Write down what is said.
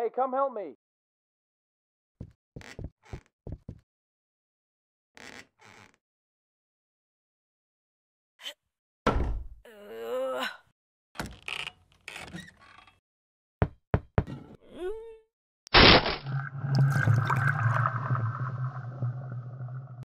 Hey, come help me.